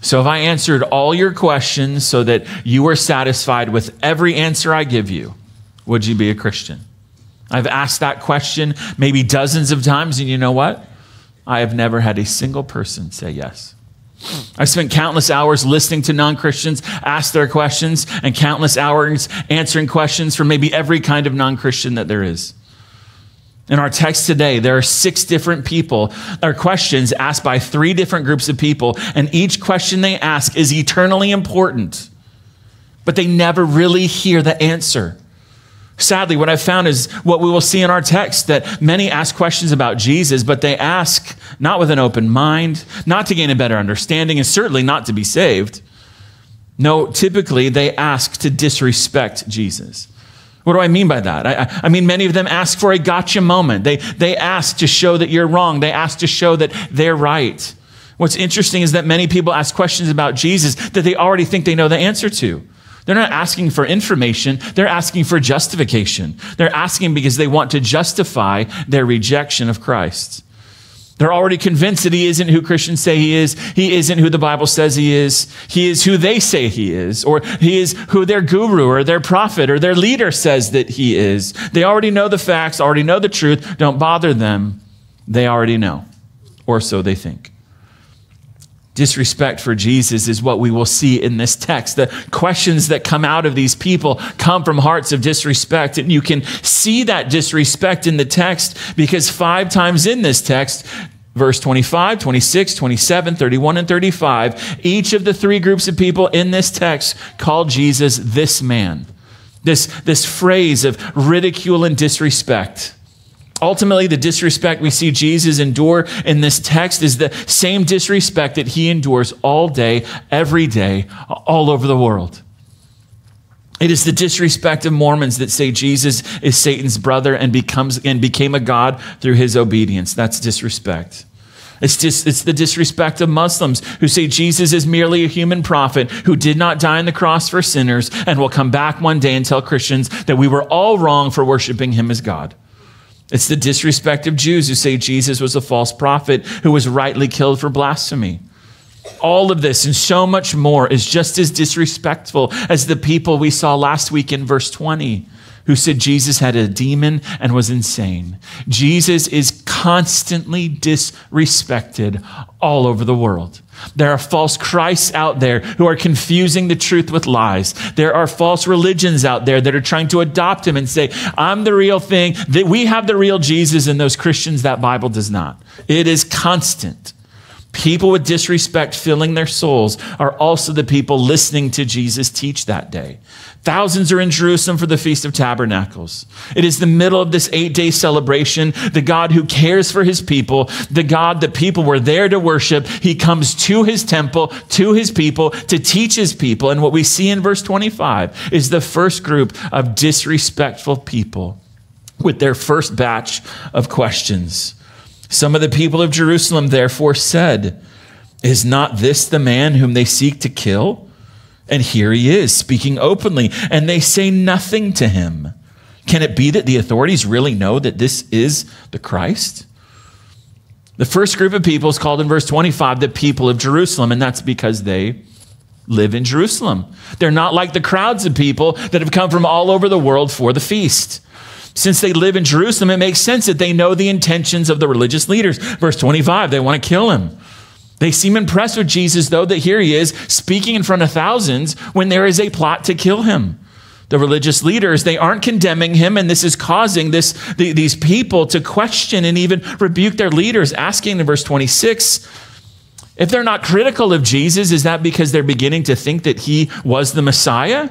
So if I answered all your questions so that you were satisfied with every answer I give you, would you be a Christian? I've asked that question maybe dozens of times, and you know what? I have never had a single person say yes. I've spent countless hours listening to non Christians ask their questions and countless hours answering questions from maybe every kind of non Christian that there is. In our text today, there are six different people, or questions asked by three different groups of people, and each question they ask is eternally important, but they never really hear the answer. Sadly, what I've found is what we will see in our text that many ask questions about Jesus, but they ask not with an open mind, not to gain a better understanding, and certainly not to be saved. No, typically they ask to disrespect Jesus. What do I mean by that? I, I, mean, many of them ask for a gotcha moment. They, they ask to show that you're wrong, they ask to show that they're right. What's interesting is that many people ask questions about Jesus that they already think they know the answer to. They're not asking for information, they're asking for justification. They're asking because they want to justify their rejection of Christ. They're already convinced that he isn't who Christians say he is. He isn't who the Bible says he is. He is who they say he is, or he is who their guru or their prophet or their leader says that he is. They already know the facts, already know the truth. Don't bother them. They already know, or so they think. Disrespect for Jesus is what we will see in this text. The questions that come out of these people come from hearts of disrespect. And you can see that disrespect in the text because five times in this text, verse 25, 26, 27, 31, and 35, each of the three groups of people in this text call Jesus this man. This, this phrase of ridicule and disrespect. Ultimately, the disrespect we see Jesus endure in this text is the same disrespect that he endures all day, every day, all over the world. It is the disrespect of Mormons that say Jesus is Satan's brother and becomes and became a god through his obedience. That's disrespect. It's, just, it's the disrespect of Muslims who say Jesus is merely a human prophet who did not die on the cross for sinners and will come back one day and tell Christians that we were all wrong for worshiping him as God. It's the disrespect of Jews who say Jesus was a false prophet who was rightly killed for blasphemy. All of this and so much more is just as disrespectful as the people we saw last week in verse 20 who said Jesus had a demon and was insane. Jesus is constantly disrespected all over the world. There are false Christs out there who are confusing the truth with lies. There are false religions out there that are trying to adopt him and say, I'm the real thing, that we have the real Jesus, and those Christians, that Bible does not. It is constant. People with disrespect filling their souls are also the people listening to Jesus teach that day. Thousands are in Jerusalem for the Feast of Tabernacles. It is the middle of this eight day celebration. The God who cares for his people, the God that people were there to worship, he comes to his temple, to his people, to teach his people. And what we see in verse 25 is the first group of disrespectful people with their first batch of questions. Some of the people of Jerusalem therefore said, Is not this the man whom they seek to kill? And here he is speaking openly, and they say nothing to him. Can it be that the authorities really know that this is the Christ? The first group of people is called in verse 25 the people of Jerusalem, and that's because they live in Jerusalem. They're not like the crowds of people that have come from all over the world for the feast. Since they live in Jerusalem, it makes sense that they know the intentions of the religious leaders. Verse 25, they want to kill him. They seem impressed with Jesus, though, that here he is speaking in front of thousands when there is a plot to kill him. The religious leaders, they aren't condemning him, and this is causing this, the, these people to question and even rebuke their leaders, asking in verse 26 if they're not critical of Jesus, is that because they're beginning to think that he was the Messiah?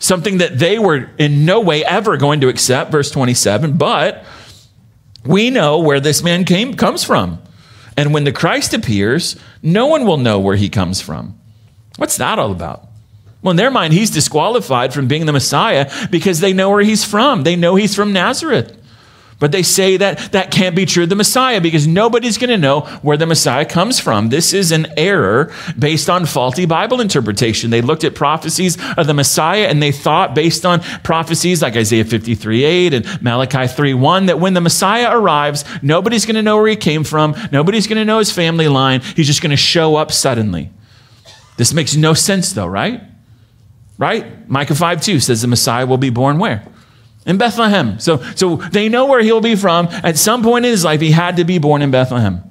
Something that they were in no way ever going to accept, verse 27. But we know where this man came, comes from. And when the Christ appears, no one will know where he comes from. What's that all about? Well, in their mind, he's disqualified from being the Messiah because they know where he's from. They know he's from Nazareth. But they say that that can't be true of the Messiah because nobody's going to know where the Messiah comes from. This is an error based on faulty Bible interpretation. They looked at prophecies of the Messiah and they thought, based on prophecies like Isaiah 53 8 and Malachi 3 1, that when the Messiah arrives, nobody's going to know where he came from, nobody's going to know his family line. He's just going to show up suddenly. This makes no sense, though, right? Right? Micah 5 2 says the Messiah will be born where? In Bethlehem. So, so they know where he'll be from. At some point in his life, he had to be born in Bethlehem.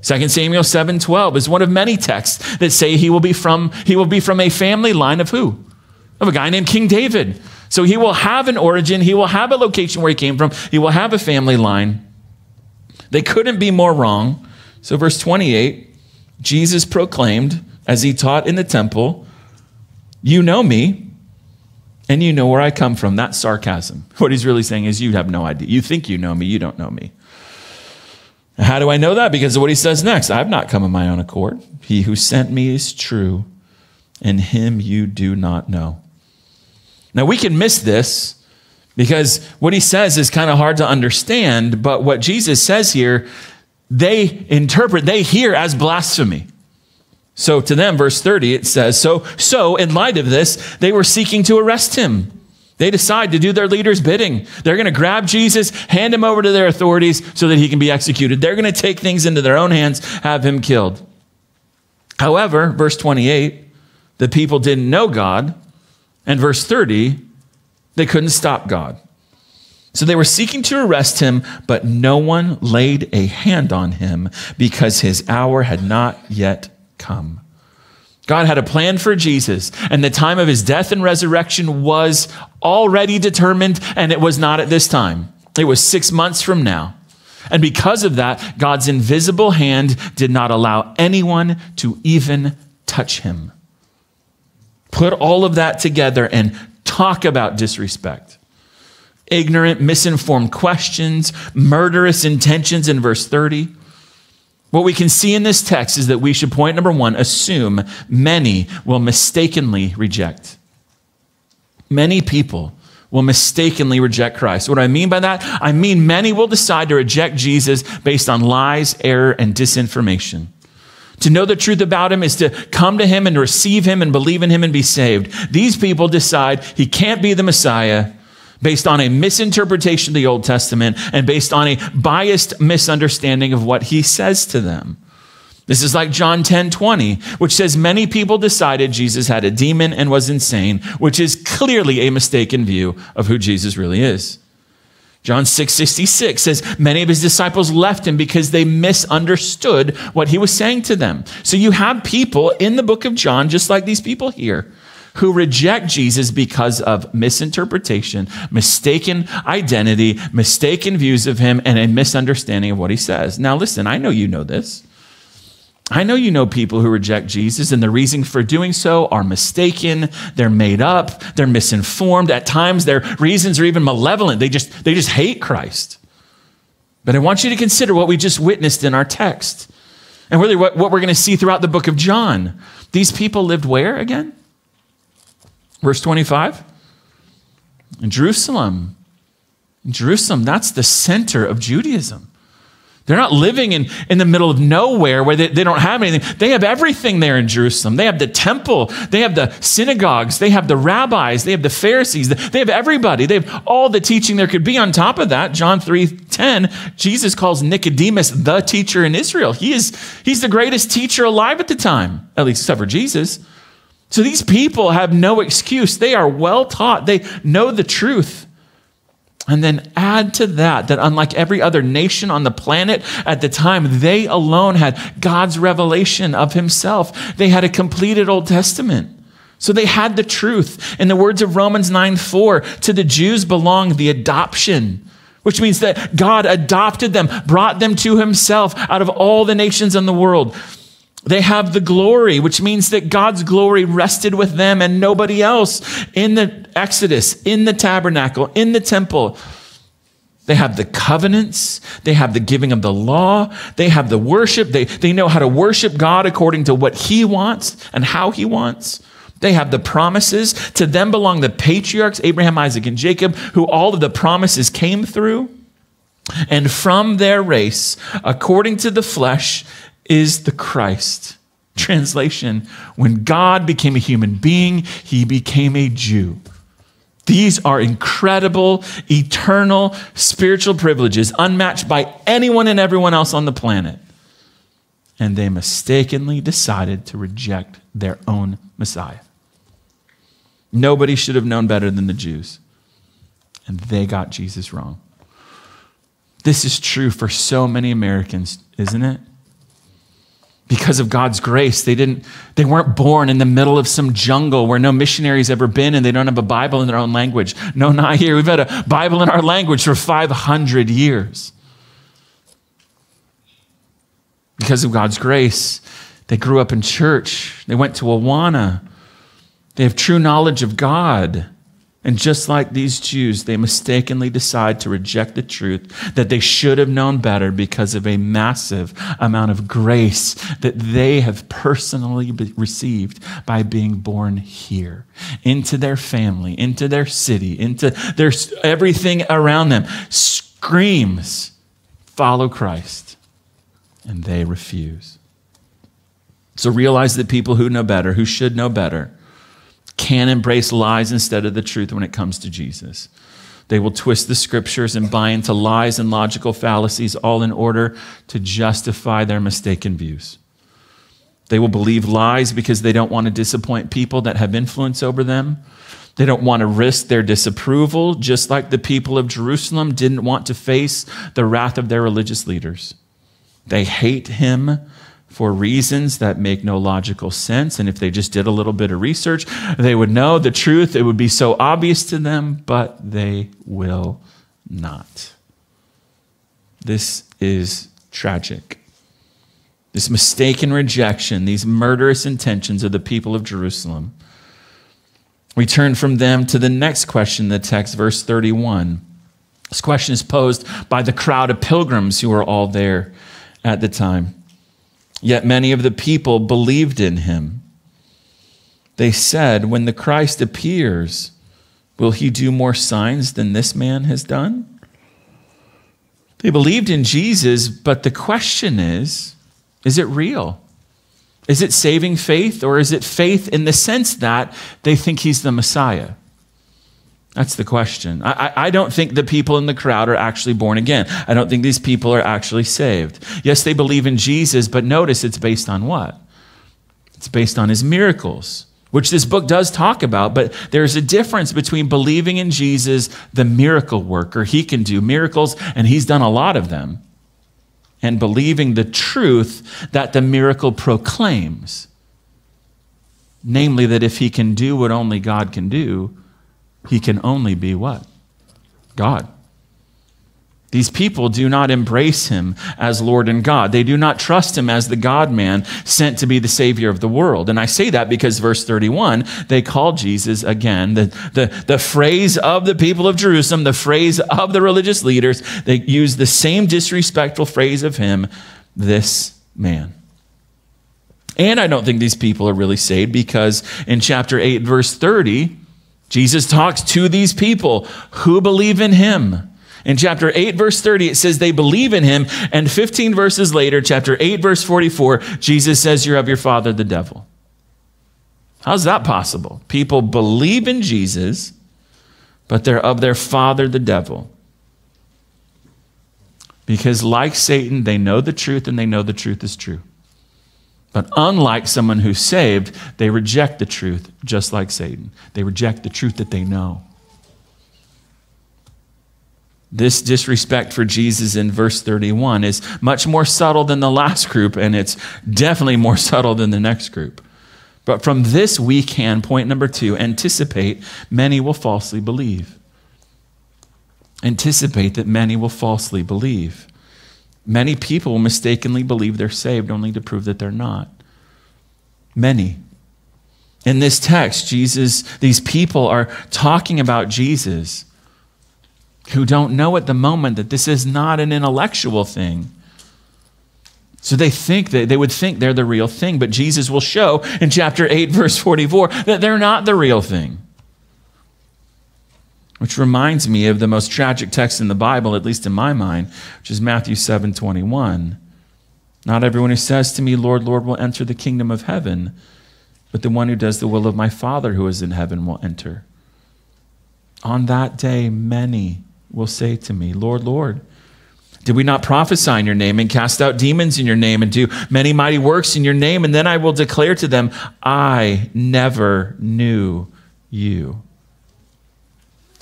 2 Samuel 7 12 is one of many texts that say he will be from, he will be from a family line of who? Of a guy named King David. So he will have an origin, he will have a location where he came from, he will have a family line. They couldn't be more wrong. So, verse 28 Jesus proclaimed, as he taught in the temple, You know me, and you know where I come from. That's sarcasm. What he's really saying is, You have no idea. You think you know me, you don't know me. How do I know that? Because of what he says next. I've not come of my own accord. He who sent me is true, and him you do not know. Now, we can miss this because what he says is kind of hard to understand, but what Jesus says here, they interpret, they hear as blasphemy. So to them, verse 30, it says, So, so in light of this, they were seeking to arrest him. They decide to do their leader's bidding. They're going to grab Jesus, hand him over to their authorities so that he can be executed. They're going to take things into their own hands, have him killed. However, verse 28, the people didn't know God. And verse 30, they couldn't stop God. So they were seeking to arrest him, but no one laid a hand on him because his hour had not yet come. God had a plan for Jesus, and the time of his death and resurrection was already determined, and it was not at this time. It was six months from now. And because of that, God's invisible hand did not allow anyone to even touch him. Put all of that together and talk about disrespect. Ignorant, misinformed questions, murderous intentions in verse 30 what we can see in this text is that we should, point number one, assume many will mistakenly reject. Many people will mistakenly reject Christ. What do I mean by that? I mean many will decide to reject Jesus based on lies, error, and disinformation. To know the truth about him is to come to him and receive him and believe in him and be saved. These people decide he can't be the Messiah based on a misinterpretation of the Old Testament and based on a biased misunderstanding of what he says to them. This is like John 10 20, which says many people decided Jesus had a demon and was insane, which is clearly a mistaken view of who Jesus really is. John 6 66 says many of his disciples left him because they misunderstood what he was saying to them. So you have people in the book of John, just like these people here, who reject Jesus because of misinterpretation, mistaken identity, mistaken views of him, and a misunderstanding of what he says. Now, listen, I know you know this. I know you know people who reject Jesus, and the reasons for doing so are mistaken, they're made up, they're misinformed. At times, their reasons are even malevolent. They just, they just hate Christ. But I want you to consider what we just witnessed in our text and really what, what we're going to see throughout the book of John. These people lived where again? Verse 25 in Jerusalem. In Jerusalem, that's the center of Judaism. They're not living in, in the middle of nowhere where they, they don't have anything. They have everything there in Jerusalem. They have the temple, they have the synagogues, they have the rabbis, they have the Pharisees, they have everybody. They have all the teaching there could be. On top of that, John 3:10, Jesus calls Nicodemus the teacher in Israel. He is he's the greatest teacher alive at the time, at least except for Jesus. So these people have no excuse. They are well taught, they know the truth. And then add to that, that unlike every other nation on the planet at the time, they alone had God's revelation of Himself. They had a completed Old Testament. So they had the truth. In the words of Romans 9 4, to the Jews belonged the adoption, which means that God adopted them, brought them to Himself out of all the nations in the world. They have the glory, which means that God's glory rested with them and nobody else in the Exodus, in the tabernacle, in the temple. They have the covenants. They have the giving of the law. They have the worship. They, they know how to worship God according to what He wants and how He wants. They have the promises. To them belong the patriarchs, Abraham, Isaac, and Jacob, who all of the promises came through. And from their race, according to the flesh, is the Christ. Translation When God became a human being, he became a Jew. These are incredible, eternal spiritual privileges, unmatched by anyone and everyone else on the planet. and they mistakenly decided to reject their own Messiah. Nobody should have known better than the Jews, and they got Jesus wrong. This is true for so many Americans, isn't it? Because of God's grace, they didn't they weren't born in the middle of some jungle where no missionaries ever been and they don't have a Bible in their own language. No, not here. We've had a Bible in our language for 500 years. Because of God's grace, they grew up in church. They went to Awana. They have true knowledge of God. And just like these Jews, they mistakenly decide to reject the truth that they should have known better because of a massive amount of grace that they have personally received by being born here into their family, into their city, into their everything around them screams, follow Christ. And they refuse. So realize that people who know better, who should know better, can embrace lies instead of the truth when it comes to Jesus. They will twist the scriptures and buy into lies and logical fallacies, all in order to justify their mistaken views. They will believe lies because they don't want to disappoint people that have influence over them. They don't want to risk their disapproval, just like the people of Jerusalem didn't want to face the wrath of their religious leaders. They hate him for reasons that make no logical sense. And if they just did a little bit of research, they would know the truth. It would be so obvious to them, but they will not. This is tragic. This mistaken rejection, these murderous intentions of the people of Jerusalem. We turn from them to the next question in the text, verse 31. This question is posed by the crowd of pilgrims who were all there at the time. Yet many of the people believed in him. They said, When the Christ appears, will he do more signs than this man has done? They believed in Jesus, but the question is is it real? Is it saving faith, or is it faith in the sense that they think he's the Messiah? That's the question. I, I, don't think the people in the crowd are actually born again. I don't think these people are actually saved. Yes, they believe in Jesus, but notice it's based on what? It's based on his miracles, which this book does talk about, but there's a difference between believing in Jesus, the miracle worker. He can do miracles, and he's done a lot of them, and believing the truth that the miracle proclaims. Namely, that if he can do what only God can do, he can only be what? God. These people do not embrace him as Lord and God. They do not trust him as the God man sent to be the Savior of the world. And I say that because verse 31, they call Jesus again, the, the, the phrase of the people of Jerusalem, the phrase of the religious leaders, they use the same disrespectful phrase of him, this man. And I don't think these people are really saved because in chapter 8, verse 30, Jesus talks to these people who believe in him. In chapter 8, verse 30, it says they believe in him. And 15 verses later, chapter 8, verse 44, Jesus says, You're of your father, the devil. How's that possible? People believe in Jesus, but they're of their father, the devil. Because, like Satan, they know the truth and they know the truth is true. But unlike someone who's saved, they reject the truth just like Satan. They reject the truth that they know. This disrespect for Jesus in verse 31 is much more subtle than the last group, and it's definitely more subtle than the next group. But from this, we can, point number two, anticipate many will falsely believe. Anticipate that many will falsely believe. Many people mistakenly believe they're saved only to prove that they're not. Many. In this text, Jesus, these people are talking about Jesus who don't know at the moment that this is not an intellectual thing. So they think that they would think they're the real thing, but Jesus will show in chapter 8, verse 44, that they're not the real thing. Which reminds me of the most tragic text in the Bible, at least in my mind, which is Matthew 7 21. Not everyone who says to me, Lord, Lord, will enter the kingdom of heaven, but the one who does the will of my Father who is in heaven will enter. On that day, many will say to me, Lord, Lord, Did we not prophesy in your name and cast out demons in your name and do many mighty works in your name? And then I will declare to them, I never knew you.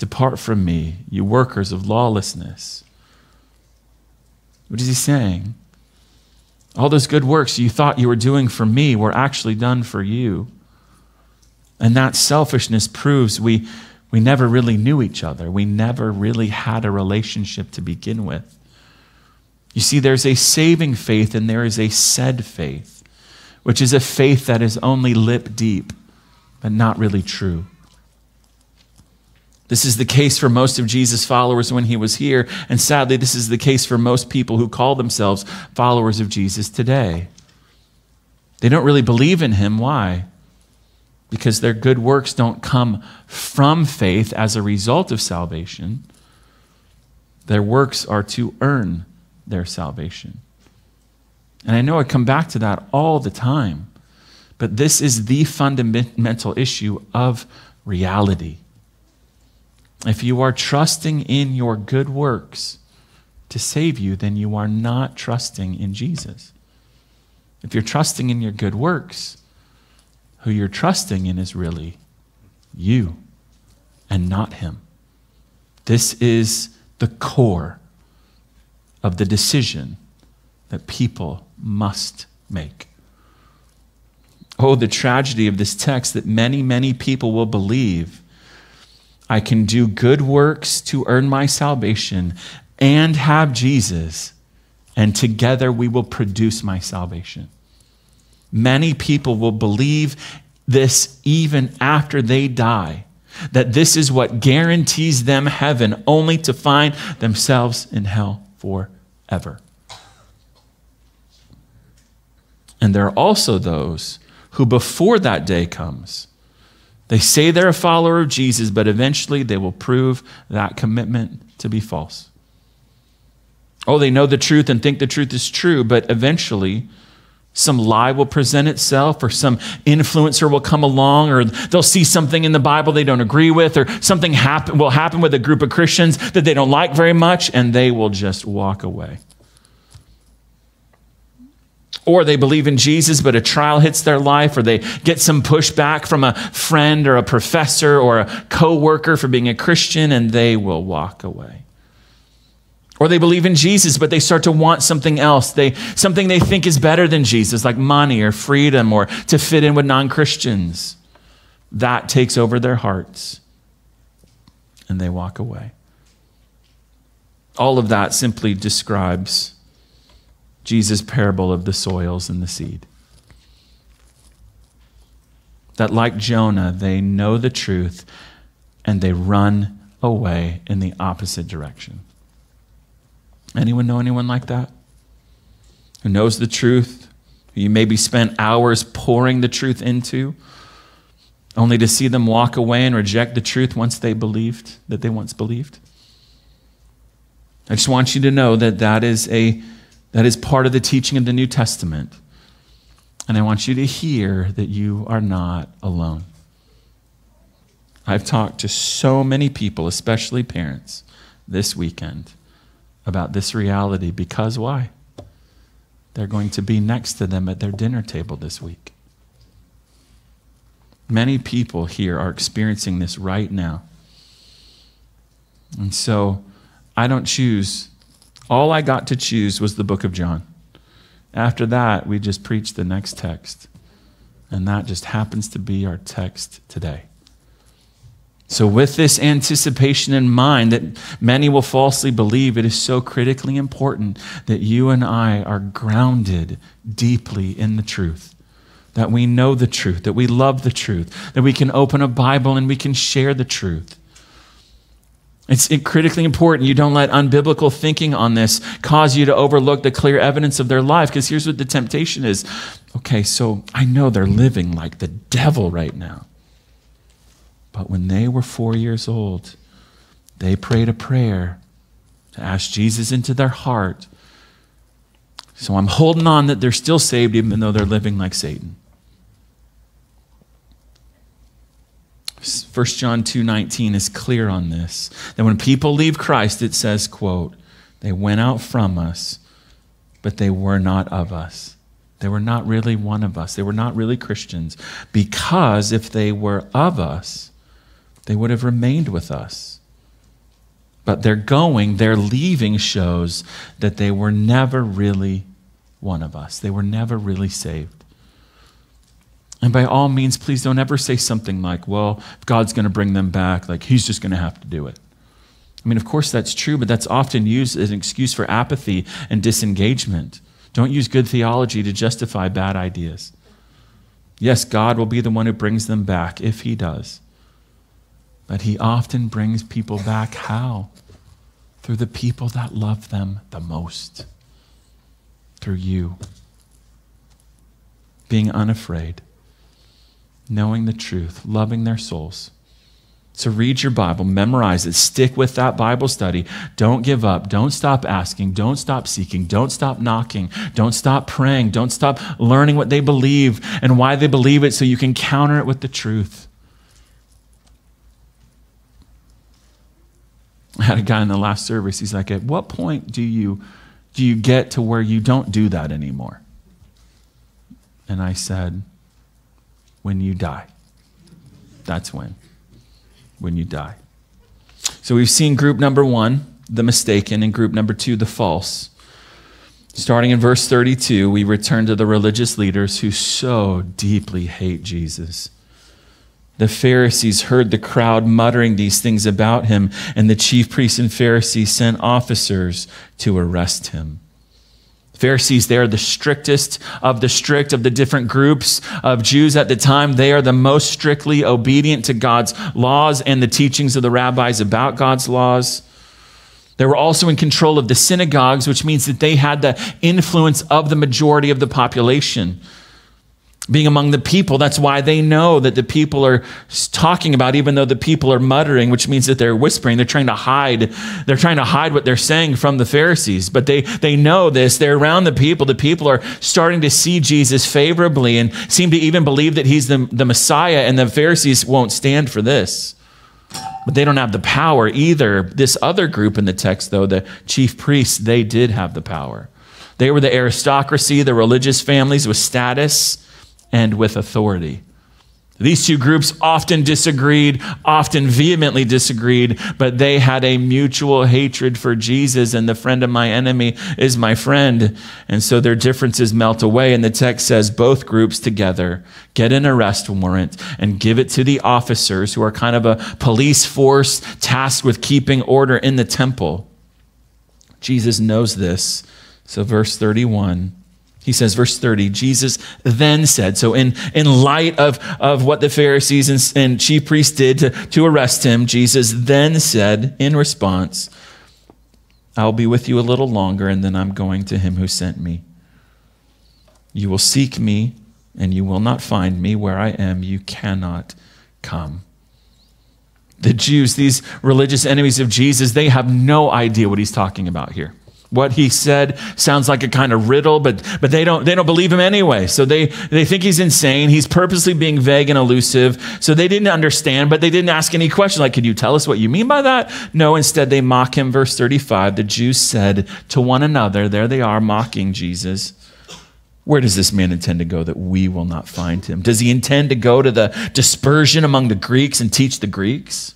Depart from me, you workers of lawlessness. What is he saying? All those good works you thought you were doing for me were actually done for you. And that selfishness proves we, we never really knew each other. We never really had a relationship to begin with. You see, there's a saving faith and there is a said faith, which is a faith that is only lip deep, but not really true. This is the case for most of Jesus' followers when he was here, and sadly, this is the case for most people who call themselves followers of Jesus today. They don't really believe in him. Why? Because their good works don't come from faith as a result of salvation. Their works are to earn their salvation. And I know I come back to that all the time, but this is the fundamental issue of reality. If you are trusting in your good works to save you, then you are not trusting in Jesus. If you're trusting in your good works, who you're trusting in is really you and not him. This is the core of the decision that people must make. Oh, the tragedy of this text that many, many people will believe I can do good works to earn my salvation and have Jesus, and together we will produce my salvation. Many people will believe this even after they die, that this is what guarantees them heaven, only to find themselves in hell forever. And there are also those who, before that day comes, they say they're a follower of Jesus, but eventually they will prove that commitment to be false. Oh, they know the truth and think the truth is true, but eventually some lie will present itself, or some influencer will come along, or they'll see something in the Bible they don't agree with, or something happen, will happen with a group of Christians that they don't like very much, and they will just walk away. Or they believe in Jesus, but a trial hits their life, or they get some pushback from a friend or a professor or a coworker for being a Christian, and they will walk away. Or they believe in Jesus, but they start to want something else. They, something they think is better than Jesus, like money or freedom or to fit in with non Christians. That takes over their hearts and they walk away. All of that simply describes Jesus' parable of the soils and the seed. That, like Jonah, they know the truth and they run away in the opposite direction. Anyone know anyone like that? Who knows the truth? Who you maybe spent hours pouring the truth into, only to see them walk away and reject the truth once they believed, that they once believed? I just want you to know that that is, a, that is part of the teaching of the New Testament. And I want you to hear that you are not alone. I've talked to so many people, especially parents, this weekend about this reality because why? They're going to be next to them at their dinner table this week. Many people here are experiencing this right now. And so I don't choose. All I got to choose was the book of John. After that, we just preached the next text. And that just happens to be our text today. So, with this anticipation in mind that many will falsely believe, it is so critically important that you and I are grounded deeply in the truth. That we know the truth, that we love the truth, that we can open a Bible and we can share the truth. It's critically important you don't let unbiblical thinking on this cause you to overlook the clear evidence of their life. Because here's what the temptation is okay, so I know they're living like the devil right now. But when they were four years old, they prayed a prayer to ask Jesus into their heart. So I'm holding on that they're still saved even though they're living like Satan. 1 John 2:19 is clear on this. That when people leave Christ it says, quote, They went out from us, but they were not of us. They were not really one of us. They were not really Christians. Because if they were of us, they would have remained with us. But their going, their leaving shows that they were never really one of us. They were never really saved. And by all means, please don't ever say something like, well, God's going to bring them back, like he's just going to have to do it. I mean, of course that's true, but that's often used as an excuse for apathy and disengagement. Don't use good theology to justify bad ideas. Yes, God will be the one who brings them back if he does. But he often brings people back how? Through the people that love them the most. Through you. Being unafraid, knowing the truth, loving their souls so read your Bible, memorize it, stick with that Bible study. Don't give up. Don't stop asking. Don't stop seeking. Don't stop knocking. Don't stop praying. Don't stop learning what they believe and why they believe it so you can counter it with the truth. I had a guy in the last service. He's like, "At what point do you do you get to where you don't do that anymore?" And I said, "When you die. That's when." when you die. So we've seen group number one, the mistaken, and group number two, the false. Starting in verse 32, we return to the religious leaders who so deeply hate Jesus. The Pharisees heard the crowd muttering these things about him, and the chief priests and Pharisees sent officers to arrest him. Pharisees, they are the strictest of the strict of the different groups of Jews at the time. They are the most strictly obedient to God's laws and the teachings of the rabbis about God's laws. They were also in control of the synagogues, which means that they had the influence of the majority of the population being among the people. That's why they know that the people are talking about, even though the people are muttering, which means that they're whispering. They're trying to hide. They're trying to hide what they're saying from the Pharisees. But they, they know this. They're around the people. The people are starting to see Jesus favorably and seem to even believe that he's the, the Messiah, and the Pharisees won't stand for this. But they don't have the power either. This other group in the text, though, the chief priests, they did have the power. They were the aristocracy, the religious families with status and with authority. These two groups often disagreed, often vehemently disagreed, but they had a mutual hatred for Jesus, and the friend of my enemy is my friend. And so their differences melt away. And the text says both groups together get an arrest warrant and give it to the officers who are kind of a police force tasked with keeping order in the temple. Jesus knows this. So, verse 31 he says, verse 30, Jesus then said, so in, in light of, of what the Pharisees and, and chief priests did to, to arrest him, Jesus then said in response, I'll be with you a little longer, and then I'm going to him who sent me. You will seek me, and you will not find me. Where I am, you cannot come. The Jews, these religious enemies of Jesus, they have no idea what he's talking about here. What he said sounds like a kind of riddle, but, but they, don't, they don't believe him anyway. So they, they think he's insane. He's purposely being vague and elusive. So they didn't understand, but they didn't ask any questions like, Could you tell us what you mean by that? No, instead they mock him. Verse 35 the Jews said to one another, There they are mocking Jesus. Where does this man intend to go that we will not find him? Does he intend to go to the dispersion among the Greeks and teach the Greeks?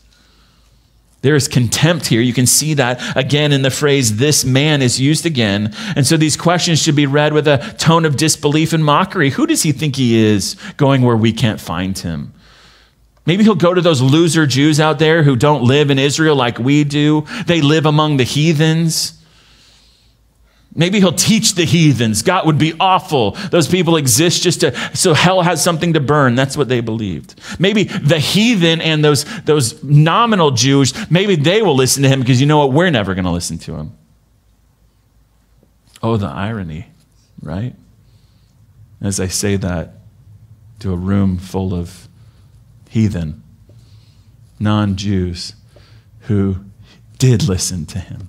There is contempt here. You can see that again in the phrase, this man is used again. And so these questions should be read with a tone of disbelief and mockery. Who does he think he is going where we can't find him? Maybe he'll go to those loser Jews out there who don't live in Israel like we do. They live among the heathens. Maybe he'll teach the heathens. God would be awful. Those people exist just to, so hell has something to burn. That's what they believed. Maybe the heathen and those, those nominal Jews, maybe they will listen to him because you know what? We're never going to listen to him. Oh, the irony, right? As I say that to a room full of heathen, non Jews who did listen to him.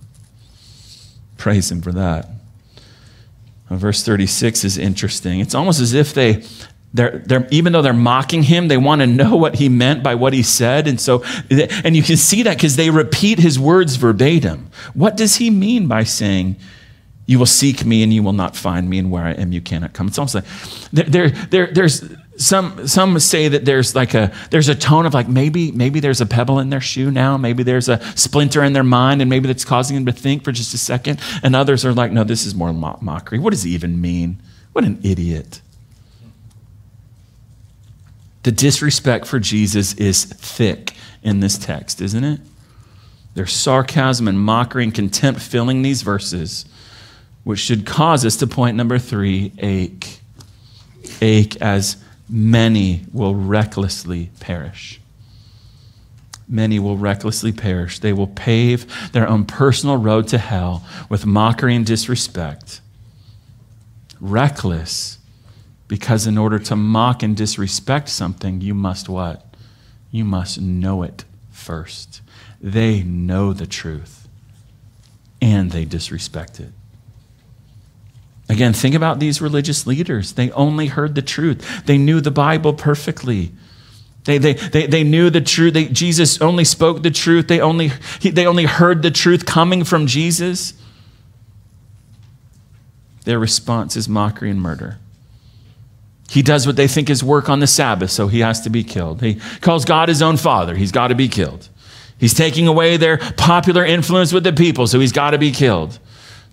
Praise him for that. Uh, verse 36 is interesting. It's almost as if they, they're, they're, even though they're mocking him, they want to know what he meant by what he said. And so, and you can see that because they repeat his words verbatim. What does he mean by saying, You will seek me and you will not find me, and where I am, you cannot come? It's almost like there, there, there's some, some say that there's like a, there's a tone of like maybe, maybe there's a pebble in their shoe now, maybe there's a splinter in their mind, and maybe that's causing them to think for just a second. And others are like, No, this is more mockery. What does he even mean? What an idiot. The disrespect for Jesus is thick in this text, isn't it? There's sarcasm and mockery and contempt filling these verses, which should cause us to point number three ache. Ache as many will recklessly perish. Many will recklessly perish. They will pave their own personal road to hell with mockery and disrespect. Reckless because in order to mock and disrespect something, you must what? You must know it first. They know the truth and they disrespect it. Again, think about these religious leaders. They only heard the truth, they knew the Bible perfectly. They, they, they, they knew the truth. They, Jesus only spoke the truth. They only, he, they only heard the truth coming from Jesus. Their response is mockery and murder. He does what they think is work on the Sabbath, so he has to be killed. He calls God his own father. He's got to be killed. He's taking away their popular influence with the people, so he's got to be killed.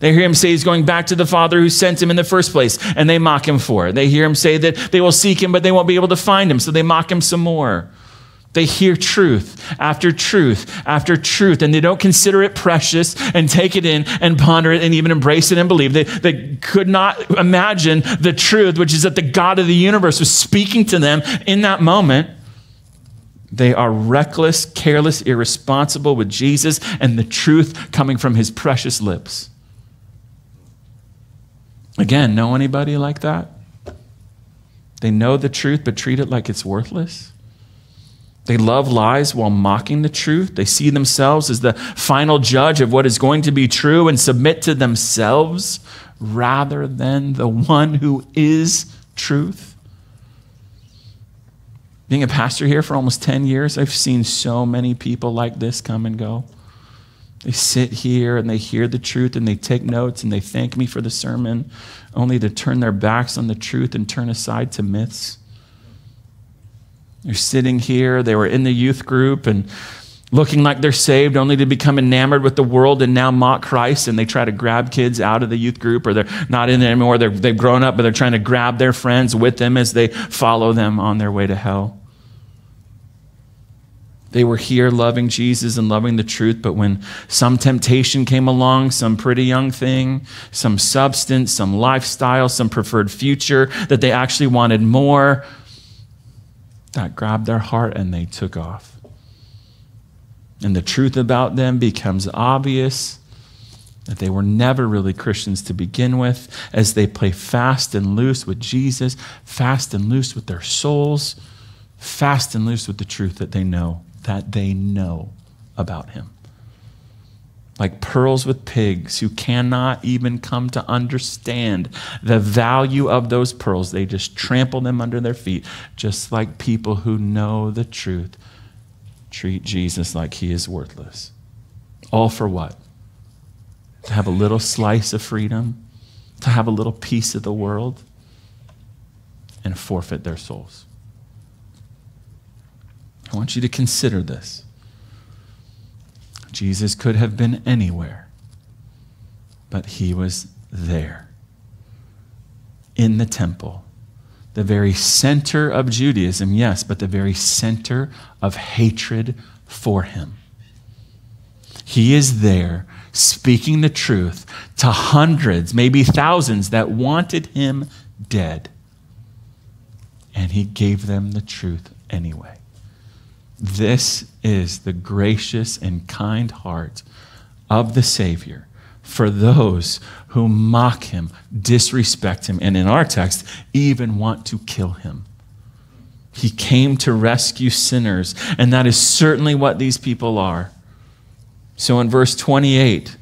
They hear him say he's going back to the Father who sent him in the first place, and they mock him for it. They hear him say that they will seek him, but they won't be able to find him, so they mock him some more. They hear truth after truth after truth, and they don't consider it precious and take it in and ponder it and even embrace it and believe. They, they could not imagine the truth, which is that the God of the universe was speaking to them in that moment. They are reckless, careless, irresponsible with Jesus and the truth coming from his precious lips. Again, know anybody like that? They know the truth but treat it like it's worthless? They love lies while mocking the truth. They see themselves as the final judge of what is going to be true and submit to themselves rather than the one who is truth. Being a pastor here for almost 10 years, I've seen so many people like this come and go. They sit here and they hear the truth and they take notes and they thank me for the sermon, only to turn their backs on the truth and turn aside to myths. They're sitting here, they were in the youth group and looking like they're saved only to become enamored with the world and now mock Christ and they try to grab kids out of the youth group or they're not in it anymore. they they've grown up, but they're trying to grab their friends with them as they follow them on their way to hell. They were here loving Jesus and loving the truth, but when some temptation came along, some pretty young thing, some substance, some lifestyle, some preferred future that they actually wanted more, that grabbed their heart and they took off. And the truth about them becomes obvious that they were never really Christians to begin with as they play fast and loose with Jesus, fast and loose with their souls, fast and loose with the truth that they know, that they know about Him like pearls with pigs who cannot even come to understand the value of those pearls. They just trample them under their feet, just like people who know the truth treat Jesus like he is worthless. All for what? To have a little slice of freedom, to have a little piece of the world, and forfeit their souls. I want you to consider this. Jesus could have been anywhere, but he was there in the temple, the very center of Judaism, yes, but the very center of hatred for him. He is there speaking the truth to hundreds, maybe thousands that wanted him dead. And he gave them the truth anyway. This is the gracious and kind heart of the Savior for those who mock him, disrespect him, and in our text, even want to kill him. He came to rescue sinners, and that is certainly what these people are. So in verse 28,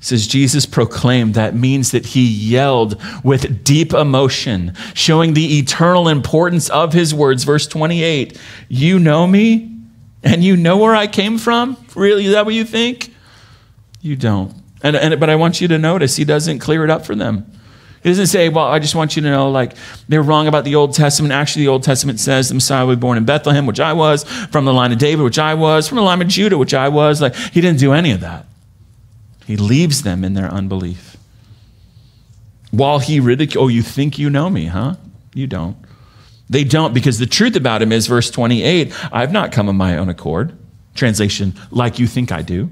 says Jesus proclaimed, that means that he yelled with deep emotion, showing the eternal importance of his words. Verse 28 You know me, and you know where I came from? Really? Is that what you think? You don't. And, and, but I want you to notice he doesn't clear it up for them. He doesn't say, well, I just want you to know, like, they're wrong about the Old Testament. Actually, the Old Testament says the Messiah be born in Bethlehem, which I was, from the line of David, which I was, from the line of Judah, which I was. Like, he didn't do any of that. He leaves them in their unbelief. While he ridicules, oh, you think you know me, huh? You don't. They don't because the truth about him is, verse 28, I've not come of my own accord. Translation, like you think I do.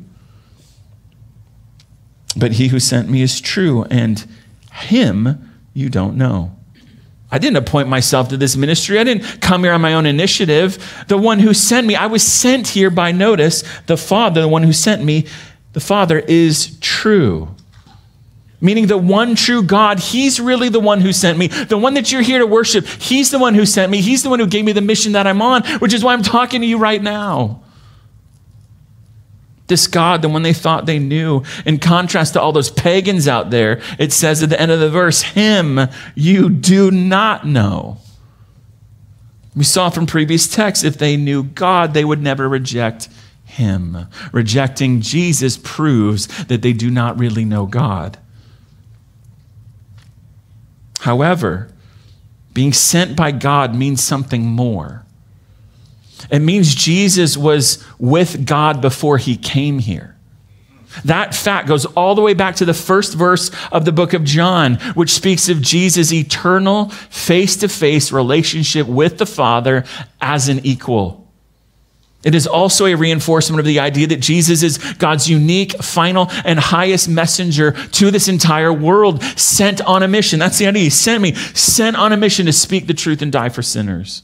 But he who sent me is true, and him you don't know. I didn't appoint myself to this ministry. I didn't come here on my own initiative. The one who sent me, I was sent here by notice. The Father, the one who sent me, the Father is true. Meaning, the one true God, He's really the one who sent me. The one that you're here to worship, He's the one who sent me. He's the one who gave me the mission that I'm on, which is why I'm talking to you right now. This God, the one they thought they knew, in contrast to all those pagans out there, it says at the end of the verse, Him you do not know. We saw from previous texts, if they knew God, they would never reject him. Rejecting Jesus proves that they do not really know God. However, being sent by God means something more. It means Jesus was with God before he came here. That fact goes all the way back to the first verse of the book of John, which speaks of Jesus' eternal face to face relationship with the Father as an equal. It is also a reinforcement of the idea that Jesus is God's unique, final, and highest messenger to this entire world, sent on a mission. That's the idea. He sent me, sent on a mission to speak the truth and die for sinners.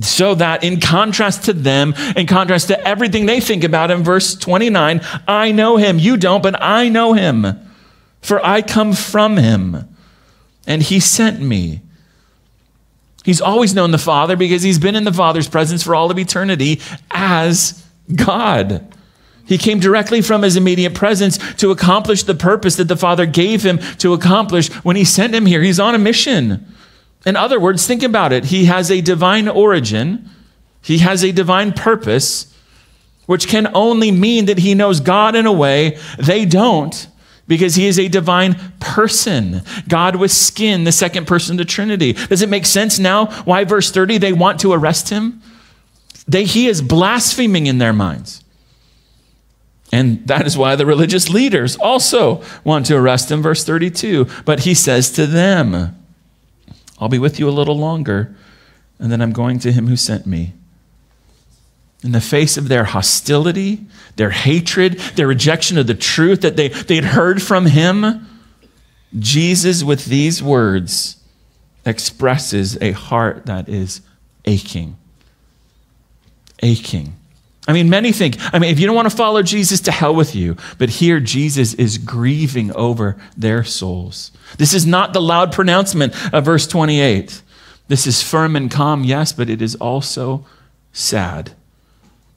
So that in contrast to them, in contrast to everything they think about him, verse 29, I know him. You don't, but I know him, for I come from him, and he sent me. He's always known the Father because he's been in the Father's presence for all of eternity as God. He came directly from his immediate presence to accomplish the purpose that the Father gave him to accomplish when he sent him here. He's on a mission. In other words, think about it. He has a divine origin, he has a divine purpose, which can only mean that he knows God in a way they don't because he is a divine person. God with skin, the second person of the Trinity. Does it make sense now why, verse 30, they want to arrest him? They, he is blaspheming in their minds. And that is why the religious leaders also want to arrest him. Verse 32. But he says to them, I'll be with you a little longer, and then I'm going to him who sent me in the face of their hostility, their hatred, their rejection of the truth that they, they had heard from him, Jesus, with these words, expresses a heart that is aching. Aching. I mean, many think, I mean, if you don't want to follow Jesus, to hell with you. But here, Jesus is grieving over their souls. This is not the loud pronouncement of verse 28. This is firm and calm, yes, but it is also sad.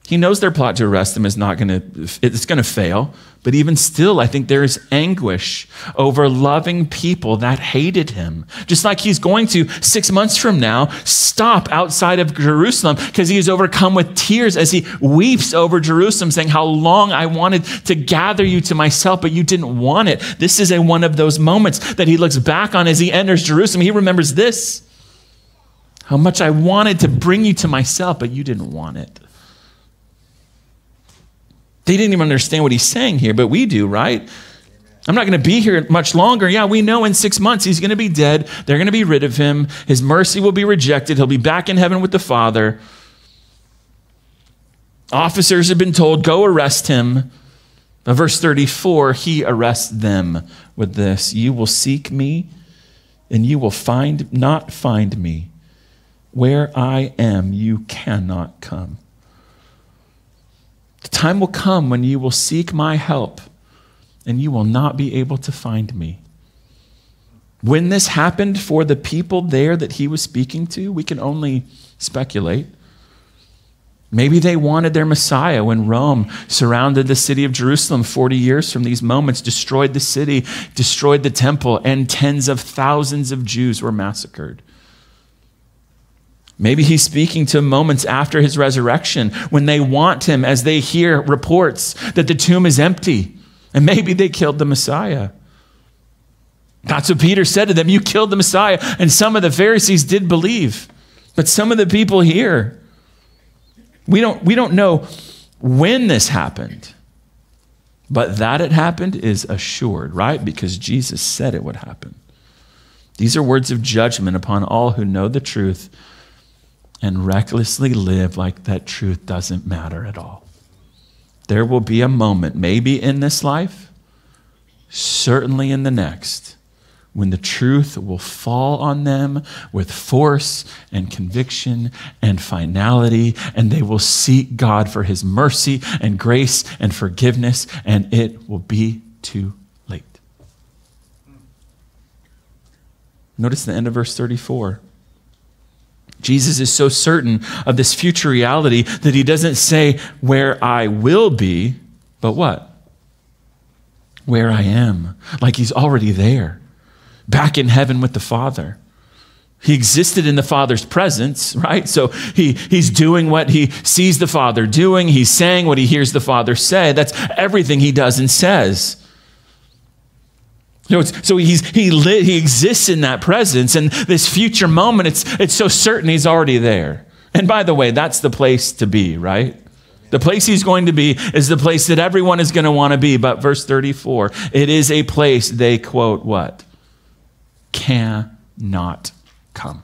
He knows their plot to arrest him is not going to, it's going to fail. But even still, I think there is anguish over loving people that hated him. Just like he's going to, six months from now, stop outside of Jerusalem because he is overcome with tears as he weeps over Jerusalem, saying, How long I wanted to gather you to myself, but you didn't want it. This is a one of those moments that he looks back on as he enters Jerusalem. He remembers this how much I wanted to bring you to myself, but you didn't want it. They didn't even understand what he's saying here, but we do, right? I'm not going to be here much longer. Yeah, we know in six months he's going to be dead. They're going to be rid of him. His mercy will be rejected. He'll be back in heaven with the Father. Officers have been told, go arrest him. But verse 34, he arrests them with this You will seek me, and you will find not find me. Where I am, you cannot come. Time will come when you will seek my help and you will not be able to find me. When this happened for the people there that he was speaking to, we can only speculate. Maybe they wanted their Messiah when Rome surrounded the city of Jerusalem 40 years from these moments, destroyed the city, destroyed the temple, and tens of thousands of Jews were massacred. Maybe he's speaking to moments after his resurrection when they want him as they hear reports that the tomb is empty. And maybe they killed the Messiah. That's what Peter said to them. You killed the Messiah. And some of the Pharisees did believe. But some of the people here, we don't, we don't know when this happened. But that it happened is assured, right? Because Jesus said it would happen. These are words of judgment upon all who know the truth and recklessly live like that truth doesn't matter at all. There will be a moment, maybe in this life, certainly in the next, when the truth will fall on them with force and conviction and finality, and they will seek God for his mercy and grace and forgiveness, and it will be too late. Notice the end of verse 34. Jesus is so certain of this future reality that he doesn't say where I will be, but what? Where I am. Like he's already there, back in heaven with the Father. He existed in the Father's presence, right? So he, he's doing what he sees the Father doing. He's saying what he hears the Father say. That's everything he does and says. So he's, he, he exists in that presence, and this future moment, it's, it's so certain he's already there. And by the way, that's the place to be, right? The place he's going to be is the place that everyone is going to want to be. But verse 34, it is a place they quote what? Cannot come.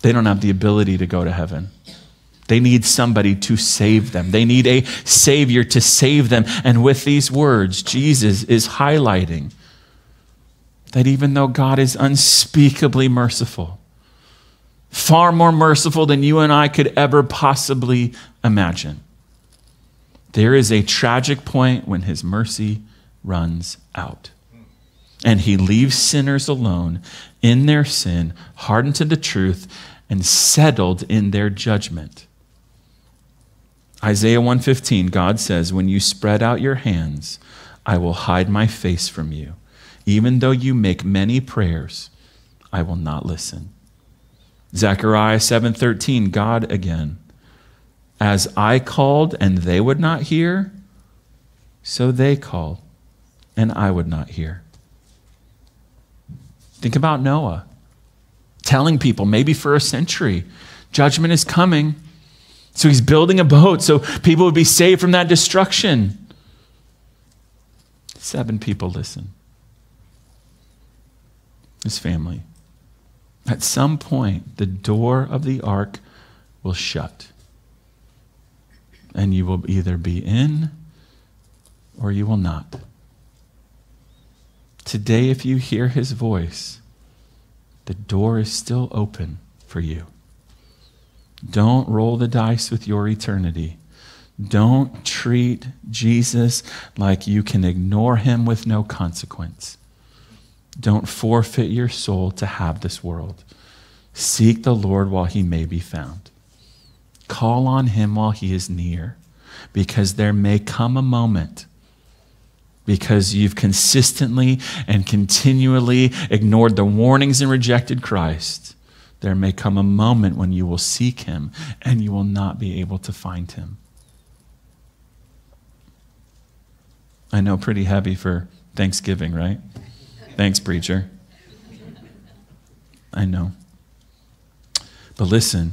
They don't have the ability to go to heaven. They need somebody to save them. They need a Savior to save them. And with these words, Jesus is highlighting that even though God is unspeakably merciful, far more merciful than you and I could ever possibly imagine, there is a tragic point when His mercy runs out. And He leaves sinners alone in their sin, hardened to the truth, and settled in their judgment. Isaiah 115, God says, When you spread out your hands, I will hide my face from you. Even though you make many prayers, I will not listen. Zechariah 7:13, God again. As I called and they would not hear, so they called and I would not hear. Think about Noah telling people, maybe for a century, judgment is coming. So he's building a boat so people would be saved from that destruction. Seven people listen. His family. At some point, the door of the ark will shut. And you will either be in or you will not. Today, if you hear his voice, the door is still open for you. Don't roll the dice with your eternity. Don't treat Jesus like you can ignore him with no consequence. Don't forfeit your soul to have this world. Seek the Lord while he may be found. Call on him while he is near, because there may come a moment because you've consistently and continually ignored the warnings and rejected Christ there may come a moment when you will seek him and you will not be able to find him. I know, pretty heavy for Thanksgiving, right? Thanks, preacher. I know. But listen.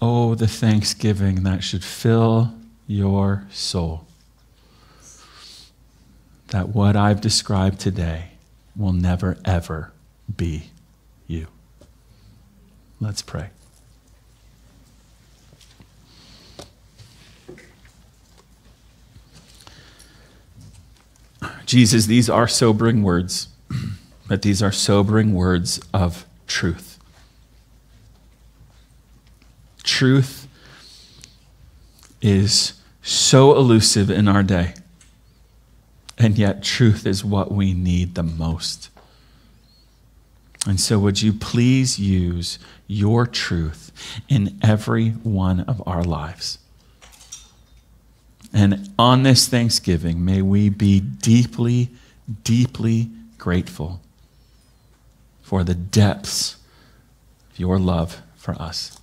Oh, the thanksgiving that should fill your soul. That what I've described today will never, ever be you. Let's pray. Jesus, these are sobering words, but these are sobering words of truth. Truth is so elusive in our day, and yet truth is what we need the most. And so, would you please use your truth in every one of our lives? And on this Thanksgiving, may we be deeply, deeply grateful for the depths of your love for us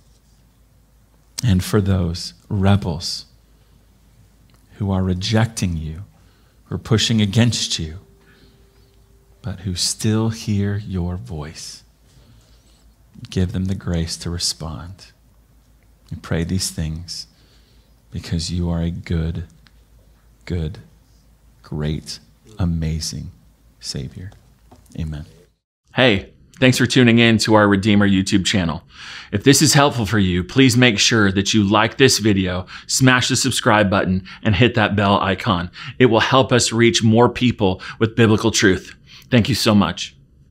and for those rebels who are rejecting you, who are pushing against you, but who still hear your voice. Give them the grace to respond. We pray these things because you are a good, good, great, amazing Savior. Amen. Hey, thanks for tuning in to our Redeemer YouTube channel. If this is helpful for you, please make sure that you like this video, smash the subscribe button, and hit that bell icon. It will help us reach more people with biblical truth. Thank you so much.